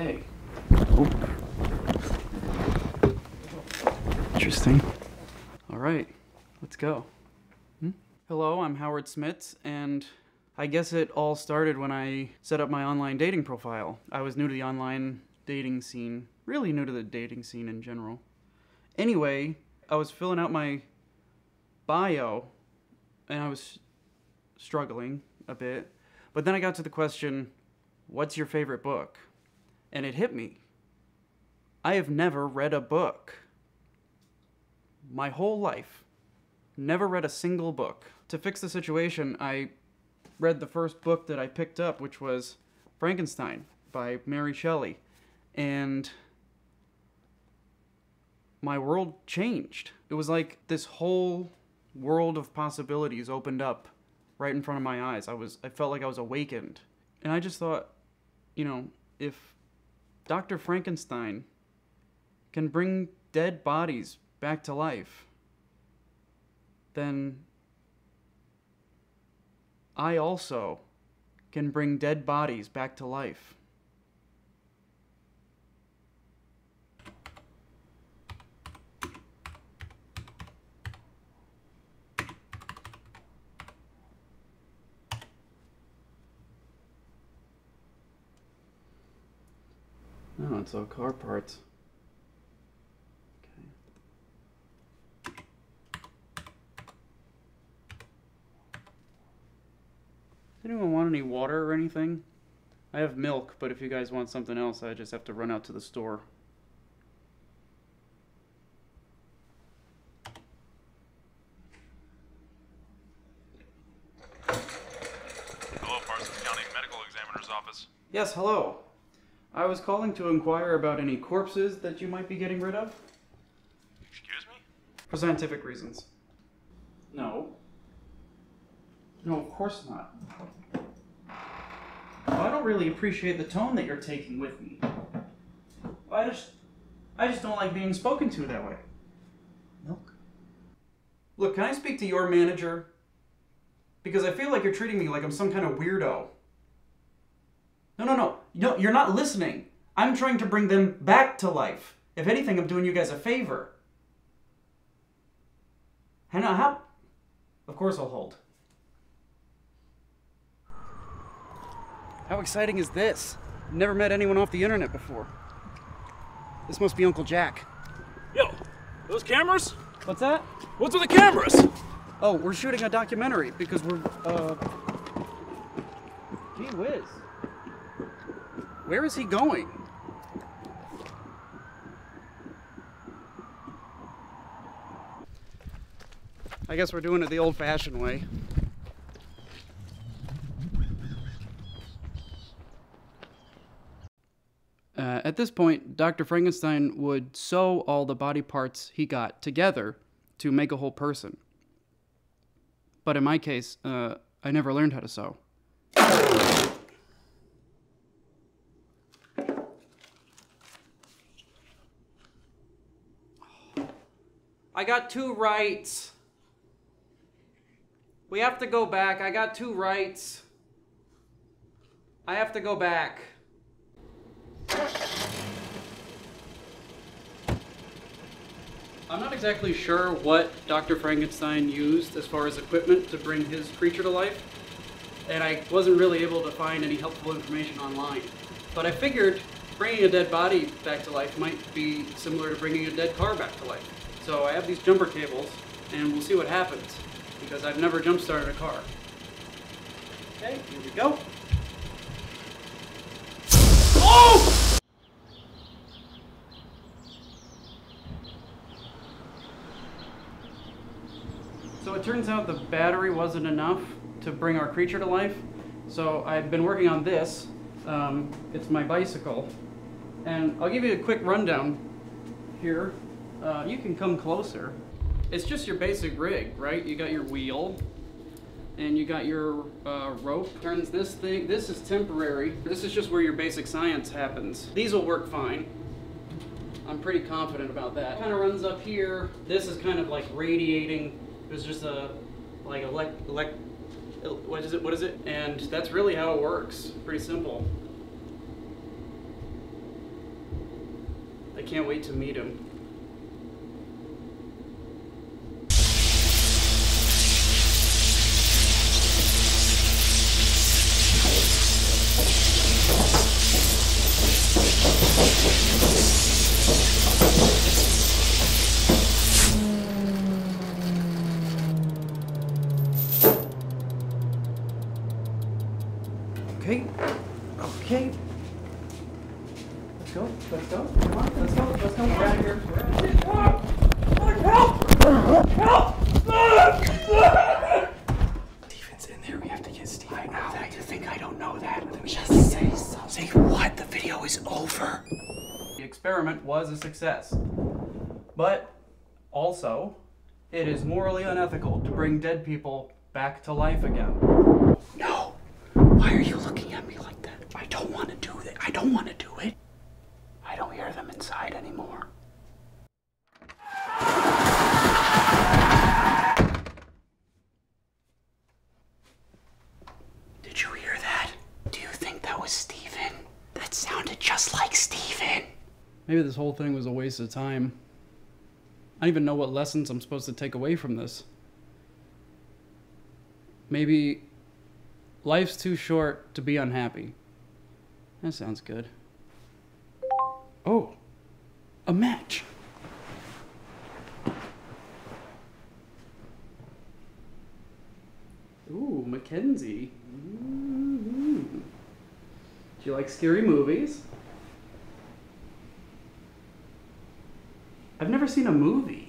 Okay. Interesting. All right, let's go. Hmm? Hello, I'm Howard Smits, and I guess it all started when I set up my online dating profile. I was new to the online dating scene, really new to the dating scene in general. Anyway, I was filling out my bio, and I was struggling a bit. But then I got to the question, what's your favorite book? And it hit me. I have never read a book. My whole life. Never read a single book. To fix the situation, I read the first book that I picked up, which was Frankenstein by Mary Shelley. And my world changed. It was like this whole world of possibilities opened up right in front of my eyes. I was I felt like I was awakened. And I just thought, you know, if Dr. Frankenstein can bring dead bodies back to life, then I also can bring dead bodies back to life. No, it's all car parts. Okay. Does anyone want any water or anything? I have milk, but if you guys want something else, I just have to run out to the store. Hello, Parsons County Medical Examiner's Office. Yes, hello. I was calling to inquire about any corpses that you might be getting rid of Excuse me? for scientific reasons. No. No, of course not. Well, I don't really appreciate the tone that you're taking with me. I just, I just don't like being spoken to that way. Milk. Look, can I speak to your manager? Because I feel like you're treating me like I'm some kind of weirdo. No, no, no. No, you're not listening. I'm trying to bring them back to life. If anything, I'm doing you guys a favor. Hannah, how? Of course I'll hold. How exciting is this? Never met anyone off the internet before. This must be Uncle Jack. Yo, those cameras? What's that? What's with the cameras? Oh, we're shooting a documentary because we're, uh. Gee whiz. Where is he going? I guess we're doing it the old fashioned way. Uh, at this point, Dr. Frankenstein would sew all the body parts he got together to make a whole person. But in my case, uh, I never learned how to sew. I got two rights. We have to go back. I got two rights. I have to go back. I'm not exactly sure what Dr. Frankenstein used as far as equipment to bring his creature to life, and I wasn't really able to find any helpful information online. But I figured bringing a dead body back to life might be similar to bringing a dead car back to life. So I have these jumper cables, and we'll see what happens, because I've never jump started a car. Okay, here we go. Oh! So it turns out the battery wasn't enough to bring our creature to life. So I've been working on this. Um, it's my bicycle. And I'll give you a quick rundown here. Uh, you can come closer. It's just your basic rig, right? You got your wheel, and you got your uh, rope. Turns this thing. This is temporary. This is just where your basic science happens. These will work fine. I'm pretty confident about that. Kind of runs up here. This is kind of like radiating. There's just a like elect elect. What is it? What is it? And that's really how it works. Pretty simple. I can't wait to meet him. Go. Let's go. Come on. Let's go. Let's go. We're out of here. We're out of. Steven's in there. We have to get Steven. I know that. You think I don't know that? Just say something. Say what? The video is over. The experiment was a success. But also, it is morally unethical to bring dead people back to life again. No. Why are you looking at me like that? I don't want to do that. I don't want to do it. I don't hear them inside anymore. Did you hear that? Do you think that was Steven? That sounded just like Steven. Maybe this whole thing was a waste of time. I don't even know what lessons I'm supposed to take away from this. Maybe life's too short to be unhappy. That sounds good. Oh, a match. Ooh, Mackenzie. Ooh. Do you like scary movies? I've never seen a movie.